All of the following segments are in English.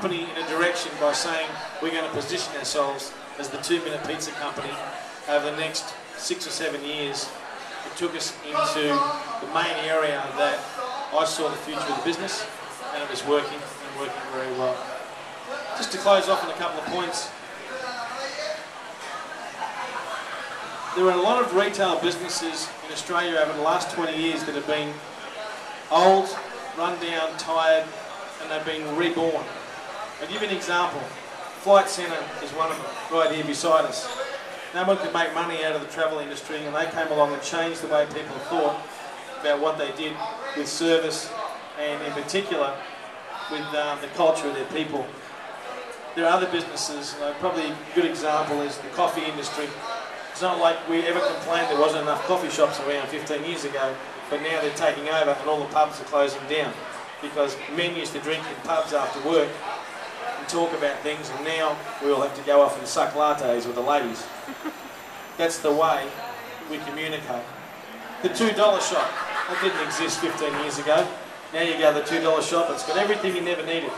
company in a direction by saying we're going to position ourselves as the two-minute pizza company over the next six or seven years. It took us into the main area that I saw the future of the business, and it was working and working very well. Just to close off on a couple of points, there are a lot of retail businesses in Australia over the last 20 years that have been old, run down, tired, and they've been reborn. I'll give you an example. Flight Centre is one of them, right here beside us. No one could make money out of the travel industry, and they came along and changed the way people thought about what they did with service, and in particular with um, the culture of their people. There are other businesses, uh, probably a good example is the coffee industry. It's not like we ever complained there wasn't enough coffee shops around 15 years ago, but now they're taking over and all the pubs are closing down because men used to drink in pubs after work and talk about things, and now we all have to go off and suck lattes with the ladies. That's the way we communicate. The $2 shop, that didn't exist 15 years ago. Now you go to the $2 shop, it's got everything you never needed.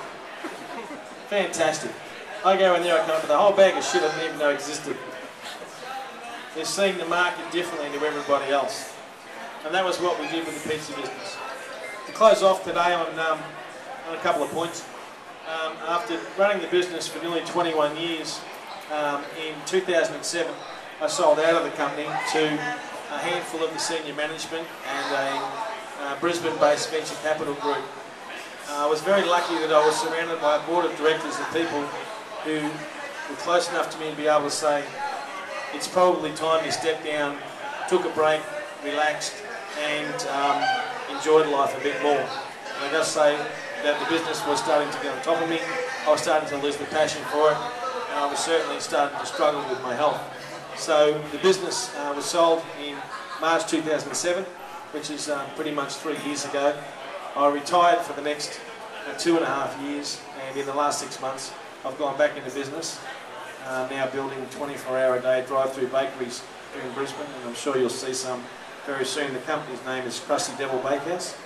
Fantastic. I go in there, I come up with a whole bag of shit I didn't even know existed. They're seeing the market differently to everybody else. And that was what we did with the pizza business. To close off today on, um, on a couple of points, um, after running the business for nearly 21 years, um, in 2007 I sold out of the company to a handful of the senior management and a uh, Brisbane-based venture capital group. Uh, I was very lucky that I was surrounded by a board of directors of people who were close enough to me to be able to say, it's probably time you stepped down, took a break, relaxed, and um, enjoyed life a bit more. And I gotta say that the business was starting to get on top of me. I was starting to lose the passion for it, and I was certainly starting to struggle with my health. So the business uh, was sold in March 2007, which is um, pretty much three years ago. I retired for the next uh, two and a half years, and in the last six months, I've gone back into business. Uh, now building 24-hour a day drive-through bakeries here in Brisbane, and I'm sure you'll see some very soon. The company's name is Crusty Devil Bakehouse.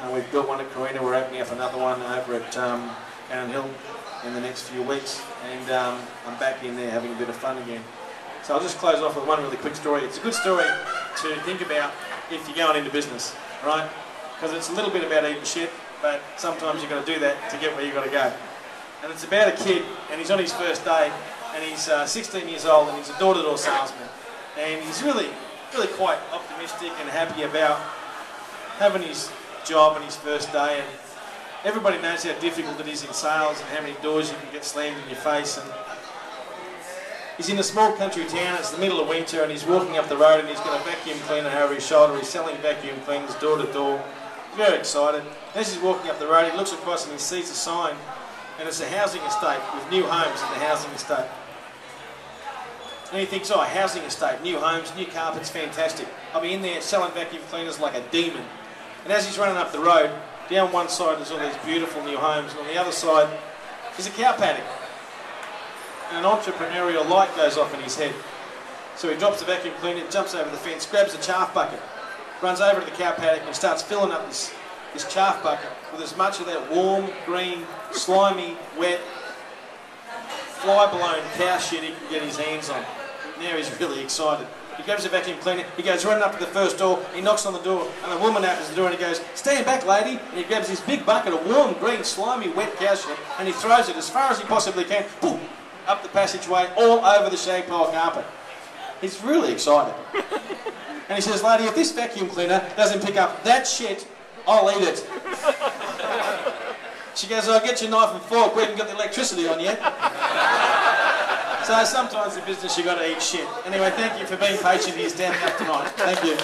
Uh, we've built one at Carina, we're opening up another one over at um, Hill in the next few weeks, and um, I'm back in there having a bit of fun again. So I'll just close off with one really quick story. It's a good story to think about if you're going into business, right? Because it's a little bit about eating shit, but sometimes you've got to do that to get where you've got to go. And it's about a kid, and he's on his first day, and he's uh, 16 years old, and he's a door-to-door salesman. And he's really, really quite optimistic and happy about having his job and his first day. And everybody knows how difficult it is in sales and how many doors you can get slammed in your face. And He's in a small country town, it's the middle of winter, and he's walking up the road and he's got a vacuum cleaner over his shoulder. He's selling vacuum cleaners door to door. Very excited. As he's walking up the road, he looks across and he sees a sign, and it's a housing estate with new homes in the housing estate. And he thinks, oh, housing estate, new homes, new carpets, fantastic. I'll be in there selling vacuum cleaners like a demon. And as he's running up the road, down one side there's all these beautiful new homes, and on the other side is a cow paddock and an entrepreneurial light goes off in his head. So he drops the vacuum cleaner, jumps over the fence, grabs the chaff bucket, runs over to the cow paddock and starts filling up this, this chaff bucket with as much of that warm, green, slimy, wet, fly-blown cow shit he can get his hands on. Now he's really excited. He grabs the vacuum cleaner, he goes running up to the first door, he knocks on the door, and a woman opens the door and he goes, stand back lady, and he grabs this big bucket of warm, green, slimy, wet cow shit, and he throws it as far as he possibly can, boom, up the passageway, all over the shag pile carpet. He's really excited. and he says, lady, if this vacuum cleaner doesn't pick up that shit, I'll eat it. She goes, I'll get your knife and fork, we haven't got the electricity on yet. so sometimes in business you've got to eat shit. Anyway, thank you for being patient here standing up tonight. Thank you.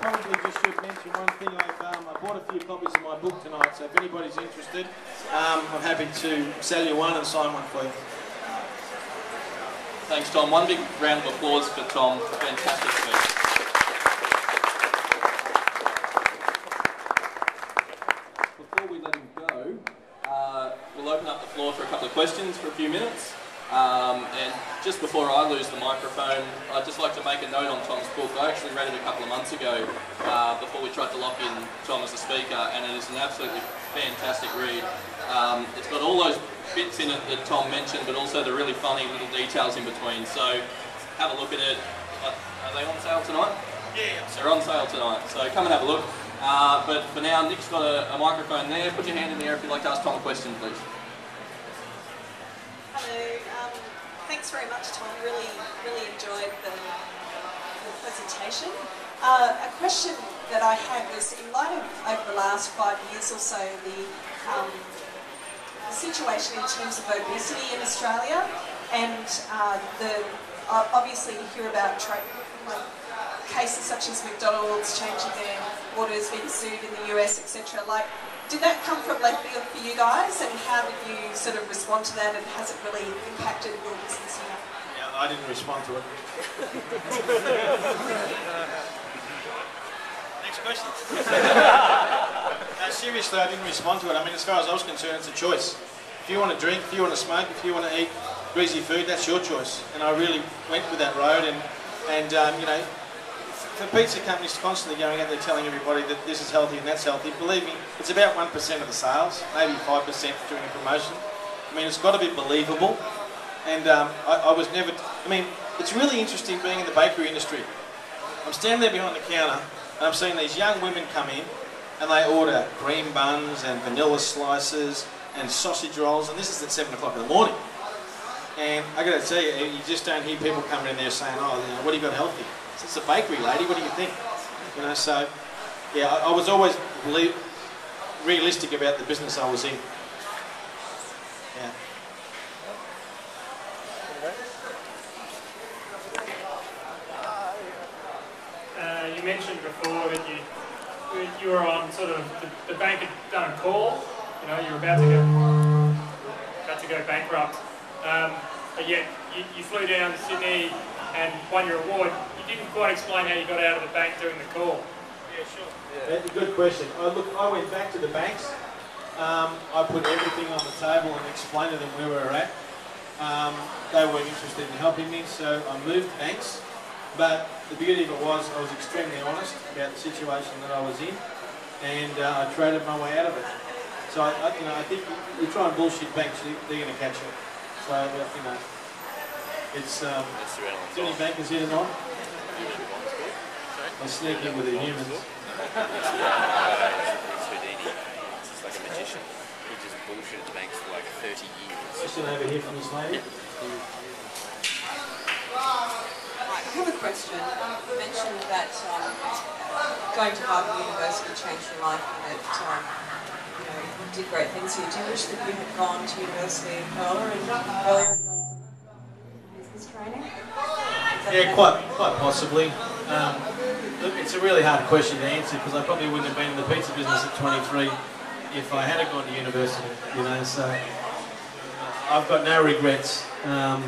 Probably just should mention one thing. I've, um, I bought a few copies of my book tonight, so if anybody's interested, um, I'm happy to sell you one and sign one for you. Thanks, Tom. One big round of applause for Tom. Fantastic. Before we let him go, uh, we'll open up the floor for a couple of questions for a few minutes. Um, and just before I lose the microphone, I'd just like to make a note on Tom's book. I actually read it a couple of months ago uh, before we tried to lock in Tom as a speaker, and it is an absolutely fantastic read. Um, it's got all those bits in it that Tom mentioned, but also the really funny little details in between. So have a look at it. Uh, Are they on sale tonight? Yeah. They're on sale tonight, so come and have a look. Uh, but for now, Nick's got a, a microphone there. Put your hand in the air if you'd like to ask Tom a question, please. Hello. Um, thanks very much, Tom. Really, really enjoyed the, the presentation. Uh, a question that I had was, in light of over the last five years or so, the, um, the situation in terms of obesity in Australia, and uh, the uh, obviously you hear about like cases such as McDonald's changing their orders, being sued in the US, etc. Like, did that come from left field for you guys, and how did you sort of respond to that, and has it really impacted your business here? Yeah, I didn't respond to it. Next question. no, seriously, I didn't respond to it. I mean, as far as I was concerned, it's a choice. If you want to drink, if you want to smoke, if you want to eat greasy food, that's your choice. And I really went with that road. And, and um, you know, for pizza companies constantly going out there telling everybody that this is healthy and that's healthy, believe me, it's about 1% of the sales, maybe 5% during a promotion. I mean, it's got to be believable. And um, I, I was never, I mean, it's really interesting being in the bakery industry. I'm standing there behind the counter and I'm seeing these young women come in and they order cream buns and vanilla slices and sausage rolls, and this is at 7 o'clock in the morning. And I got to tell you, you just don't hear people coming in there saying, oh, you know, what have you got healthy? It's a bakery lady, what do you think? You know, so, yeah, I, I was always realistic about the business I was in. Yeah. Uh, you mentioned before that you you were on sort of the, the bank had done a call. You know, you were about to go about to go bankrupt, um, but yet you, you flew down to Sydney and won your award. You didn't quite explain how you got out of the bank during the call. Yeah, sure. That's a good question. I look, I went back to the banks. Um, I put everything on the table and explained to them where we were at. Um, they weren't interested in helping me, so I moved banks. But the beauty of it was I was extremely honest about the situation that I was in, and uh, I traded my way out of it. So I, I, you know, I think you, you try and bullshit banks, they- they're going to catch you. So uh, you know, it's um, is there any bankers here tonight? They sneak in with the humans. Houdini. He's like a magician. He just bullshitted the banks for like 30 years. Question over here from this lady. I have a question. You mentioned that um, going to Harvard University changed your life and that um, you know you did great things here. Do you wish that you had gone to university earlier and earlier and done some business training? Yeah, quite, quite possibly. Um, look, it's a really hard question to answer because I probably wouldn't have been in the pizza business at 23 if I hadn't gone to university. You know, so I've got no regrets um,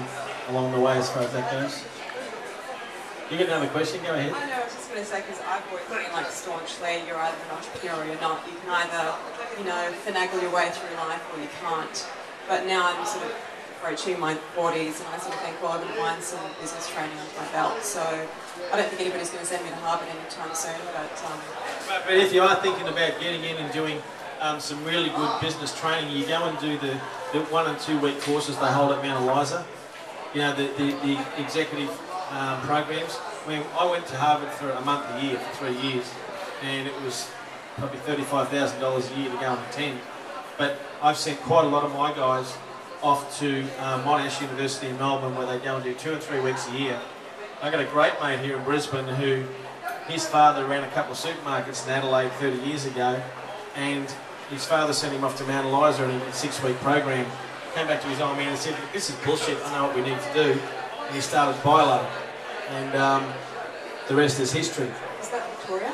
along the way as far as that goes. You got another question? Go ahead. I know, I was just going to say, because I've always been like staunchly, you're either an entrepreneur or you're not. You can either, you know, finagle your way through life or you can't. But now I'm sort of approaching my 40s and I sort of think, well, I wouldn't mind some business training under my belt. So I don't think anybody's going to send me to Harvard anytime soon, but um, But, but if you are thinking about getting in and doing um, some really good business training, you go and do the, the one and two week courses they hold at Mount Eliza. You know, the, the, the executive um, programs. I went to Harvard for a month a year for three years, and it was probably $35,000 a year to go and attend. But I've sent quite a lot of my guys off to um, Monash University in Melbourne where they go and do two or three weeks a year. I got a great mate here in Brisbane who his father ran a couple of supermarkets in Adelaide 30 years ago, and his father sent him off to Mount Eliza in a six-week program. Came back to his old man and said, "This is bullshit. I know what we need to do." And he started Bi-Lo, and um, the rest is history. is that Victoria?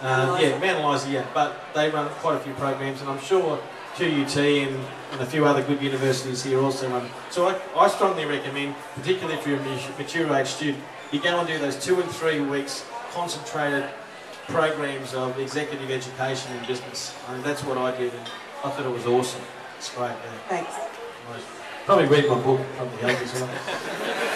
Uh, yeah, Mount Eliza, yeah, but they run quite a few programs, and I'm sure QUT and, and a few other good universities here also run. So I, I strongly recommend, particularly if you're a mature age student, you go and do those two and three weeks concentrated programs of executive education in business. I mean, that's what I did, and I thought it was awesome. It's great. Thanks. Nice. Probably read my book, probably help as well.